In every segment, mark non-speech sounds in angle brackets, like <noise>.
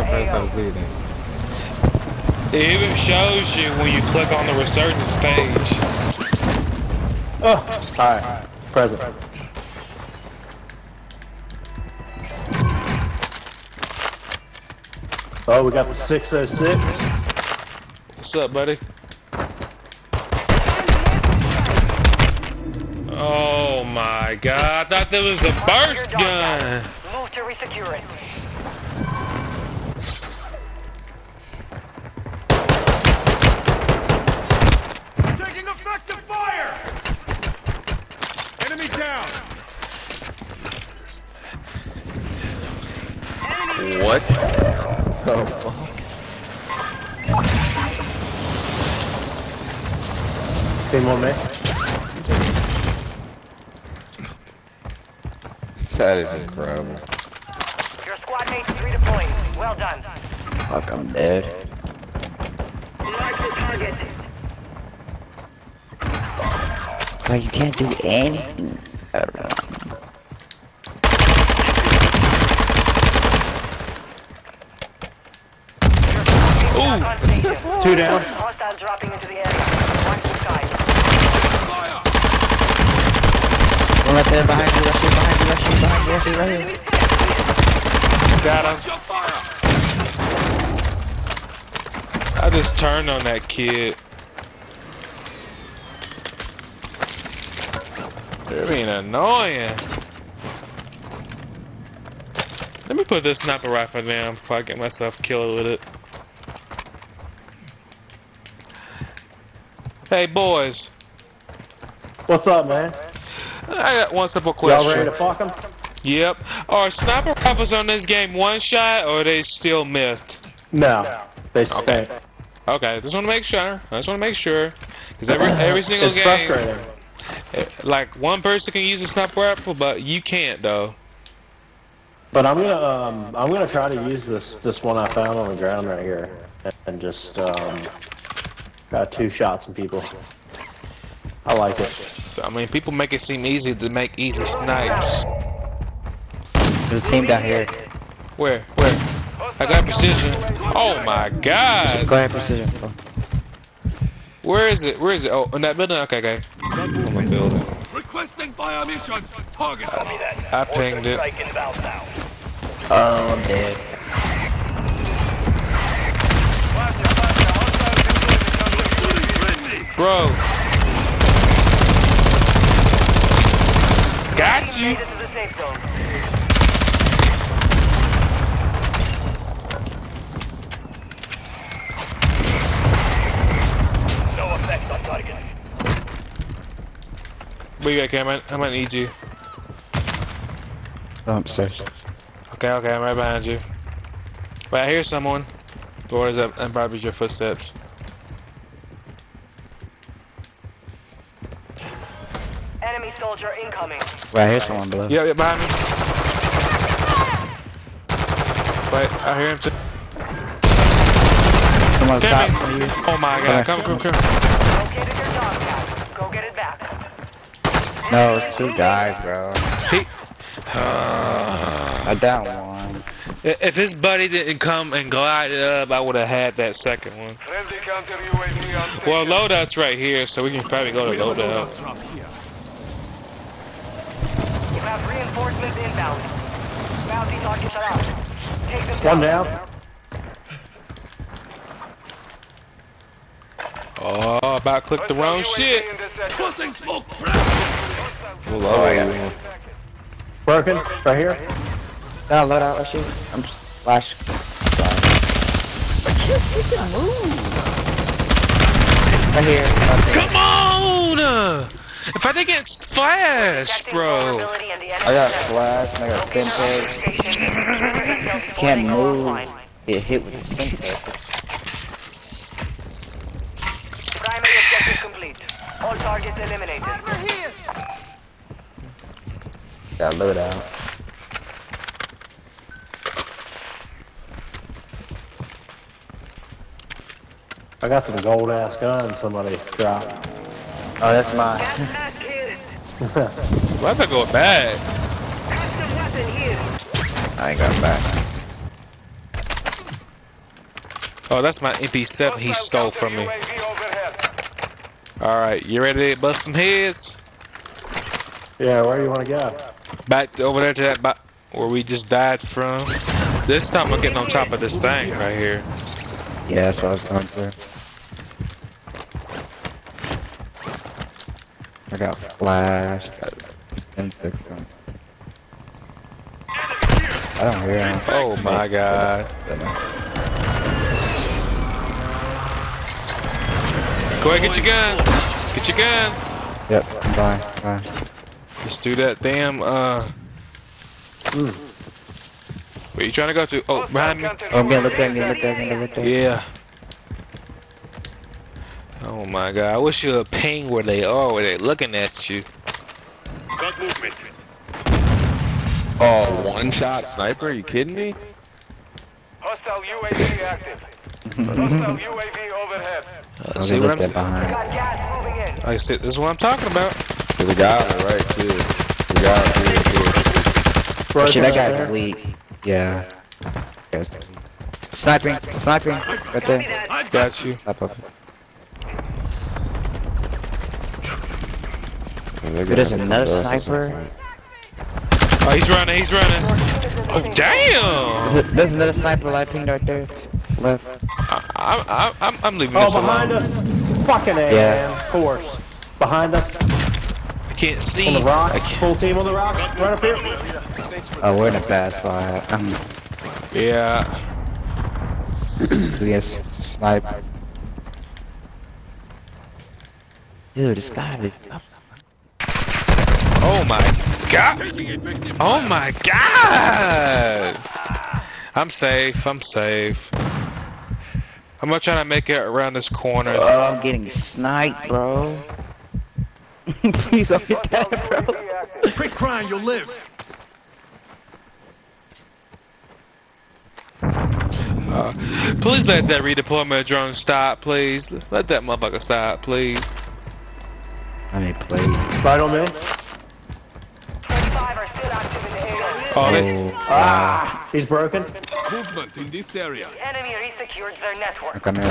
never pressed LZ then. It even shows you when you click on the resurgence page. Oh, alright. Present. Oh, we got the 606. What's up, buddy? Oh my god, I thought that was a burst gun. Move to resecure it. Team one mate. That is incredible. Your squad mates redeploying. Well done. Fuck, I'm dead. Mark the target. Like you can't do anything. Ooh. On station. Two down. Hostiles dropping into the area. Watch the sky. One right there behind you, rushing behind you, rushing behind you, rushing right here. Got him. I just turned on that kid. They're being annoying. Let me put this sniper rifle down before I get myself killed with it. Hey boys, What's up, man? I got one simple Y'all ready question. to fuck them? Yep. Are sniper rifles on this game one shot or are they still mythed? No. They stink. Okay, just want to make sure. I just want to make sure. Because every, <clears throat> every single It's game, frustrating. eh, like one person can use a sniper rifle, but you can't though. But I'm gonna um I'm gonna try to use this this one I found on the ground right here and just um got two shots some people. I like it. I mean, people make it seem easy to make easy snipes. There's a team down here. Where? Where? I got precision. Oh my god! Go ahead, precision. Go. Where is it? Where is it? Oh, in that building? Okay, okay. On the building. Requesting fire mission! Target! I pinged it. Oh, I'm dead. Bro. Got you. Made the safe zone. No effect on target. Where you at, Cameron? I might need you. Oh, upstairs. Okay, okay, I'm right behind you. Wait, I hear someone. Or is that and probably your footsteps? Enemy soldier incoming. Right, here's someone below. Yep, yep, behind me. Wait, I hear him too. Someone on top Come of you. Oh my god, come, come, come. Located your dog tag. Go get it back. No, it's two guys, bro. He, uh, I down one. if his buddy didn't come and glide it up, I would have had that second one. Friendly counter UAV on Well, loadout's right here, so we can probably go to loadout. Drop have reinforcements inbound. Bounty targets are out. Take them One down. Oh, about click the wrong shit. Tossing smoke! Oh, oh, yeah. Broken. Right here. No, load out, rushing. I'm just flash. Right here. Right there. Come on! If I didn't get flash, bro. vulnerability in the enemy I got network. flash and I got Locate our Femtech. Can't move. offline. Get hit with the Femtech. Primary objective complete. All targets eliminated. Got load out. I got some gold ass guns somebody dropped. Oh, that's mine. Gas mask here. Why did I go bad? Custom weapon here. I ain't got back. Oh, that's my MP7 he stole from me. Alright, you ready to bust some heads? Yeah, where do you want to go? Back to, over there to that bo- where we just died from. This time I'm getting on top of this thing right here. Yeah, that's what I was going for. I got flash. Got insects. on. I don't hear him. Oh my god. Go ahead, get your guns. Get your guns. Yep, I'm fine. Fine. Just do that damn, uh. Where you trying to go to? Oh, behind me. Oh, I'm getting looked at, getting looked at, getting looked at. Yeah. Oh my god, I wish you would ping where they are, where they looking at you. Got movement. Oh, one shot sniper? Are you kidding me? Hostile UAV active. Hostile <laughs> UAV overhead. Uh, see they what I'm behind. Got gas moving in. Like I said, this is what I'm talking about. There's a guy on the right too. The guy on the right Oh, shit, that guy's right there. elite. Yeah. Guys. Sniping, sniping. Right there. I've Got you. Up, up. There's another sniper. Oh, he's running, he's running. Oh, damn! There's, a, there's another sniper light pinged right there. Left. I, I, I, I'm, I'm leaving Oh, this behind alone. us. Fucking A, Yeah. man. Of course. Behind us. I can't see. On the rocks. Full team on the rocks. Right up here. Oh, we're in a bad spot. I'm Yeah. we get snipe. <clears throat> Dude, this guy is up. Oh my god. Oh my god. I'm safe. I'm safe. I'm gonna try to make it around this corner. Oh, I'm getting sniped, bro. <laughs> Please don't get that, bro. Quit crying, you'll live. Uh, please let that redeployment drone stop, please. Let that motherfucker stop, please. I need play. Right on me. 25 are still active in the area. Oh, they, wow. Ah, he's broken. Movement in this area. The enemy resecured their network. Come here.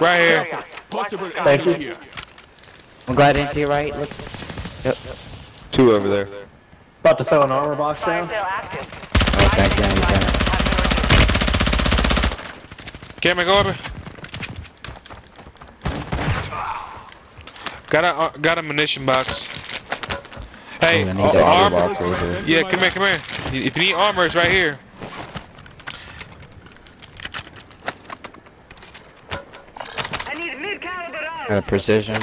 Right here. area. Possible Thank enemy you. here. I'm glad into your right. Look. Yep. Two over there. About to throw an armor box Fire down. sale active. Oh, back down, he's down. Cameron, go over. Got a uh, got a munition box. Hey, Oh, I need uh, that armor. box over here. Yeah, come here, come here. If you need armor, it's right here. I need mid-caliber Got rounds. a precision.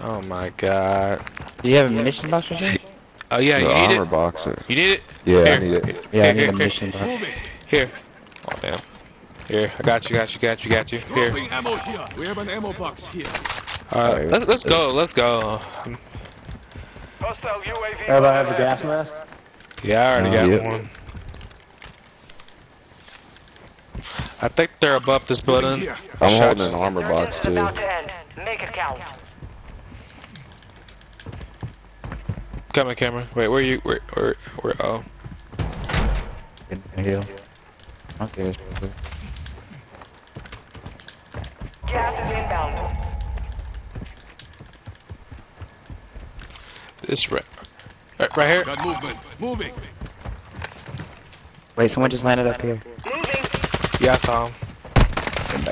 Oh my god. Do you have a munition box or something? Oh yeah, The you need armor it. boxer. You need it. Yeah, I need it. Yeah, I Here, need here, a here. munition box. Here. Oh damn. Here, I got you, got you, got you, got you. Here. Dropping ammo here. We have an ammo box here. Alright, let's let's go, let's go. Hostile UAV. Everybody have a gas mask? Yeah, I already Uh, got yep. one. I think they're above this Moving building. I'm Shot holding an armor box Surgeon's too. about to end. Make it count. Coming, Cameron. Wait, where are you? Where? Where? Where? Oh, Good heal. Okay, that's pretty good. Gas is inbound. This right, right, right here. Got movement. Moving. Wait, someone just landed up here. Moving. Yeah, I saw him.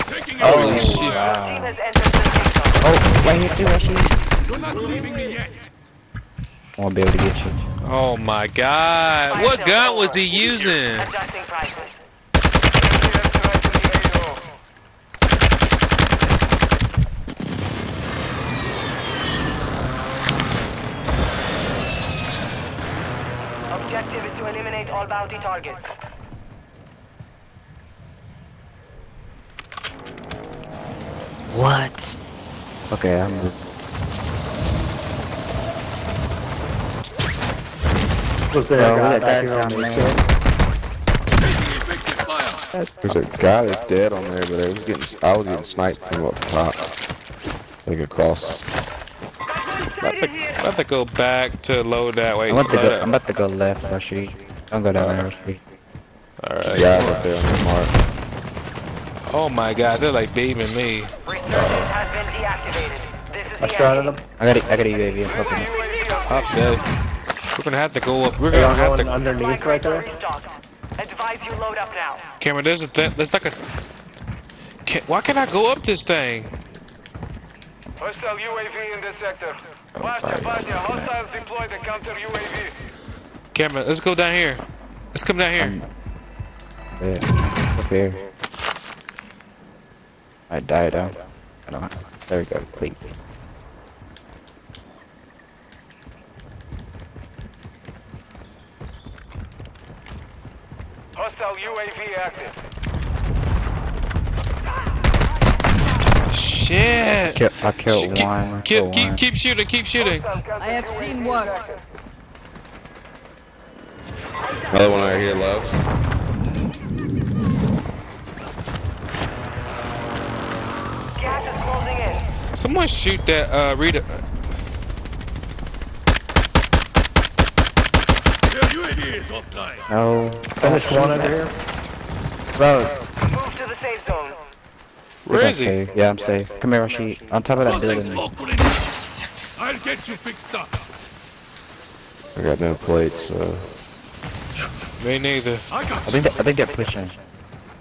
Taking oh, Holy effective shit. Team fire. has entered the safe zone. Oh, right here too, right here. You're not leaving me yet. I won't be able to get you. Oh my God! What gun was he using? All bounty targets. What? Okay, I'm good. Was there Oh, that back guy's here on down the there. side? Taking effective fire. There's a guy that's dead on there, but I was getting I was getting sniped from up top. Like across. About to, about to go back to load that way. I'm about to go. that- I'm about to go left, Rushy. Don't go down there, Rushy. Alright, guys up there on the mark. Oh my god, they're like beaming me. Has been deactivated. This is I the shrouded end. him. I got a, I got a UAV. I'm hoping. UAV Up dead. We're gonna have to go up. We're Are y'all gonna have going to. underneath right there? Advise you load up now. Cameron, there's a thing. There's like a. Can, why can't I go up this thing? Hostile UAV in this sector. Vasya, Vasya, hostiles deploy the counter UAV. Cameron, let's go down here. Let's come down here. Yeah. Up here. I died out. I don't. There we go. Please. Hostile UAV active. Shit. Kill, I killed Shit, keep, one. I keep, keep, keep shooting. Keep shooting. I have seen worse. Another one right here, love. Gas is closing in. Someone shoot that. Uh, Rita. Their UAV is offline. No. Finish one over here. Bro, Move to the safe zone. Where he? safe. Yeah, I'm safe. Come here, Rashid. On top of that building. I'll get you fixed up. I got no plates, so Me neither. I got I think they, I think they're pushing.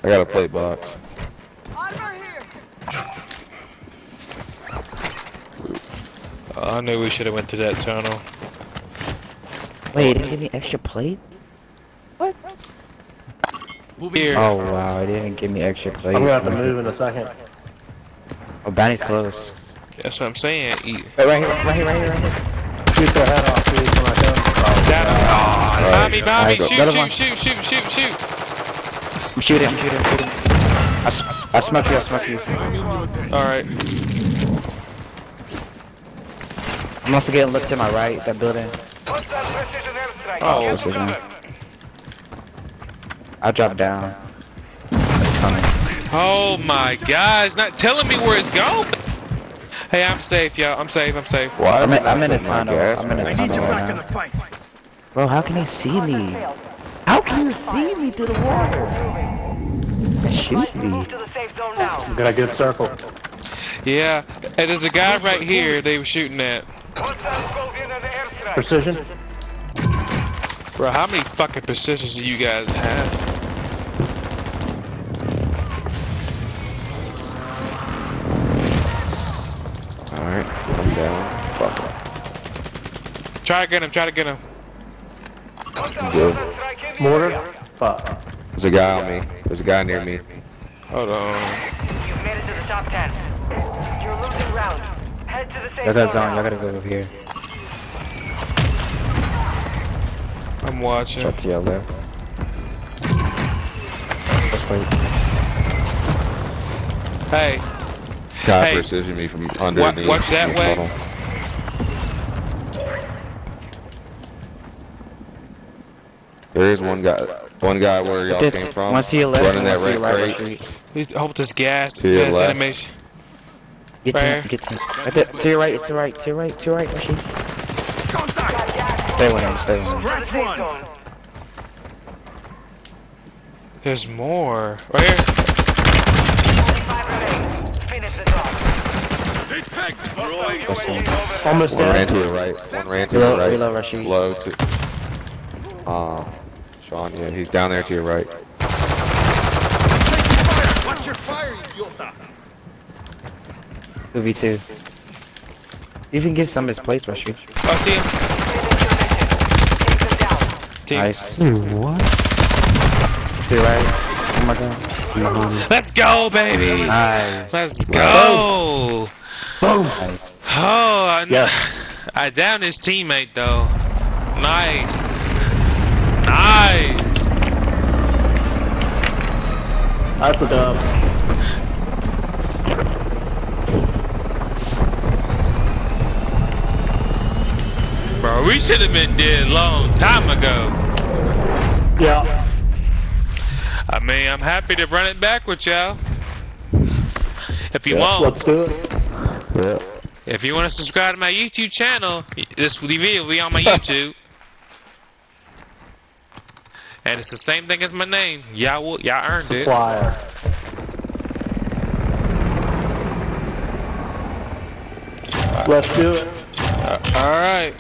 I got a plate box. Armor here. Oh, I knew we should have went to that tunnel. Wait, you didn't give me extra plate? Moving Here. Oh wow, it didn't give me extra plate. I'm gonna have to move in a second. Oh, Bounty's close. That's what I'm saying. Eat. Wait, right here, right here, right here, right here. Shoot their head off, dude, when I come. Down. Behind me, behind me. Nice. Shoot, shoot, shoot, shoot, shoot, shoot. I'm shooting, I'm shooting, I'm shooting. I, s- I smoke you, I smoke you. Alright. I'm also getting looked to my right, that building. Hostile. Oh, oh precision. I dropped down. It's coming. Oh my god, it's not telling me where it's going. Hey, I'm safe, y'all. I'm safe, I'm safe. Why I'm in, I I'm in a tunnel. I'm in a mask tunnel on? right now. Bro, how can he see me? How can you see me through the wall? Shoot me. Move to the safe zone. Got a good circle. Yeah, hey, there's a guy right here they were shooting at. Hostiles called in an airstrike. Precision. Bro, how many fucking positions do you guys have? Down. Fuck it. Try to get him, try to get him. Good. missile strike in the Mortar. Fuck. There's a guy on me. There's a guy near me. Hold on. You've made it to the top 10. You're losing ground. Head to the safe Y'all got zone zone, now. y'all gotta go over here. I'm watching. Shot to your left. Hey, Guy Hey. precision me from wa- underneath. watch that the way. tunnel. There is one guy, one guy where y'all Did- came from. One to your left, running that one to your red right, crate. Rashid. He's, I hope this gas, To your gas left. animation. Get to Right me, get to me. Right there, to your right, it's to your right, to your right, to your right, Rashid. Stay with him, stay with him. Move to the safe zone. There's more. Right here. Almost One ran to your right. One ran to Reload- your right. reload, Rashid. Low to. Um, Sean, yeah, he's down there to your right. Watch your fire, idiota. 2v2. You can get some of his plates, Rashid. Oh, I see him. Take them down. Team. Nice. To your right. Oh my god. Let's go, baby. Nice. Let's go. Nice. Oh, I, Yes. I downed his teammate though. Nice. Nice. That's a dub. Bro, we should have been dead a long time ago. Yeah. I mean, I'm happy to run it back with y'all. If you yeah. want, Let's do it. Yeah. if you want to subscribe to my YouTube channel, this video will be on my <laughs> YouTube. And it's the same thing as my name. Y'all, y'all earned it. Supplier. Let's do it. All right.